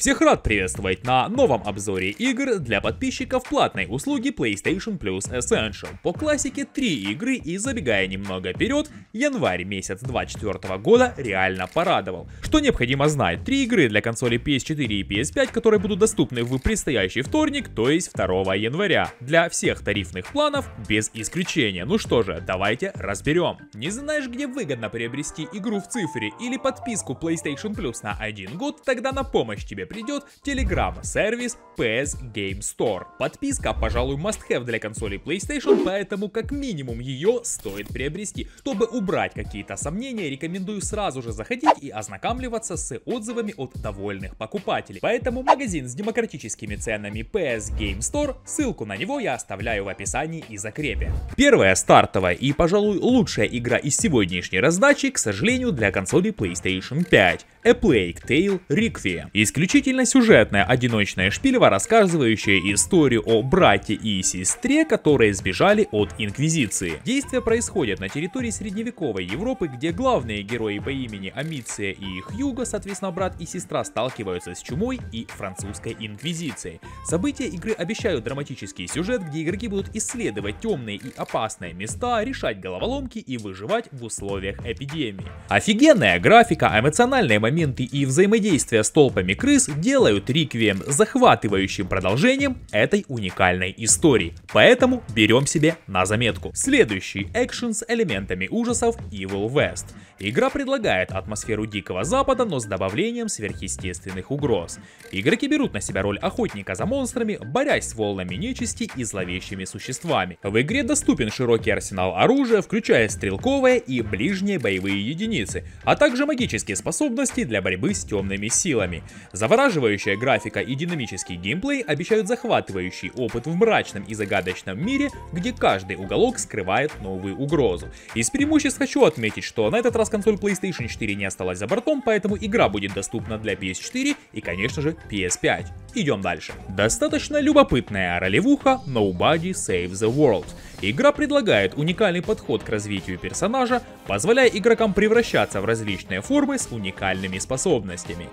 Всех рад приветствовать на новом обзоре игр для подписчиков платной услуги PlayStation Plus Essential. По классике 3 игры и забегая немного вперед, январь месяц 24 года реально порадовал. Что необходимо знать, 3 игры для консолей PS4 и PS5, которые будут доступны в предстоящий вторник, то есть 2 января. Для всех тарифных планов без исключения. Ну что же, давайте разберем. Не знаешь, где выгодно приобрести игру в цифре или подписку PlayStation Plus на один год, тогда на помощь тебе придет Telegram-сервис PS Game Store. Подписка, пожалуй, must-have для консолей PlayStation, поэтому как минимум ее стоит приобрести. Чтобы убрать какие-то сомнения, рекомендую сразу же заходить и ознакомливаться с отзывами от довольных покупателей. Поэтому магазин с демократическими ценами PS Game Store, ссылку на него я оставляю в описании и закрепе. Первая стартовая и, пожалуй, лучшая игра из сегодняшней раздачи, к сожалению, для консоли PlayStation 5. A Plague Tale Requiem. Исключительно сюжетная одиночная шпилева, рассказывающая историю о брате и сестре, которые сбежали от Инквизиции. Действие происходит на территории средневековой Европы, где главные герои по имени Амиция и Хьюго, соответственно брат и сестра, сталкиваются с чумой и французской Инквизицией. События игры обещают драматический сюжет, где игроки будут исследовать темные и опасные места, решать головоломки и выживать в условиях эпидемии. Офигенная графика, эмоциональные моменты моменты и взаимодействия с толпами крыс делают Риквием захватывающим продолжением этой уникальной истории. Поэтому берем себе на заметку. Следующий экшен с элементами ужасов Evil West. Игра предлагает атмосферу Дикого Запада, но с добавлением сверхъестественных угроз. Игроки берут на себя роль охотника за монстрами, борясь с волнами нечисти и зловещими существами. В игре доступен широкий арсенал оружия, включая стрелковые и ближние боевые единицы, а также магические способности для борьбы с темными силами. Завораживающая графика и динамический геймплей обещают захватывающий опыт в мрачном и загадочном мире, где каждый уголок скрывает новую угрозу. Из преимуществ хочу отметить, что на этот раз консоль PlayStation 4 не осталась за бортом, поэтому игра будет доступна для PS4 и, конечно же, PS5. Идем дальше. Достаточно любопытная ролевуха Nobody Save the World. Игра предлагает уникальный подход к развитию персонажа, позволяя игрокам превращаться в различные формы с уникальными способностями.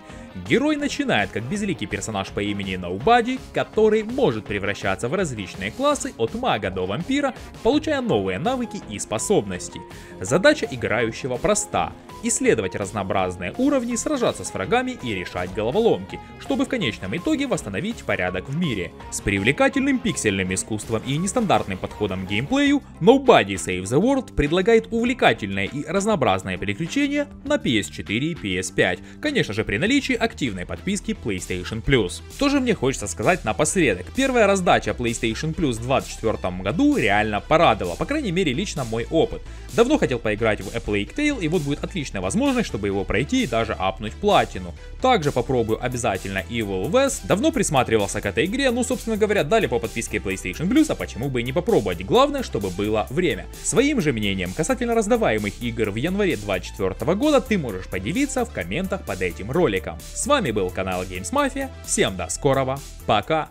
Герой начинает как безликий персонаж по имени Nobody, который может превращаться в различные классы от мага до вампира, получая новые навыки и способности. Задача играющего проста исследовать разнообразные уровни, сражаться с врагами и решать головоломки, чтобы в конечном итоге восстановить порядок в мире. С привлекательным пиксельным искусством и нестандартным подходом к геймплею, Nobody Save the World предлагает увлекательное и разнообразное приключение на PS4 и PS5, конечно же при наличии активной подписки PlayStation Plus. Тоже мне хочется сказать напоследок. Первая раздача PlayStation Plus в 2024 году реально порадовала, по крайней мере лично мой опыт. Давно хотел поиграть в A Plague Tale и вот будет отличная возможность, чтобы его пройти и даже апнуть платину. Также попробую обязательно Evil West. Давно присматривался к этой игре, ну собственно говоря дали по подписке PlayStation Plus, а почему бы и не попробовать. Главное, чтобы было время. Своим же мнением касательно раздаваемых игр в январе 2024 года ты можешь поделиться в комментах под этим роликом. С вами был канал Games Mafia, всем до скорого, пока!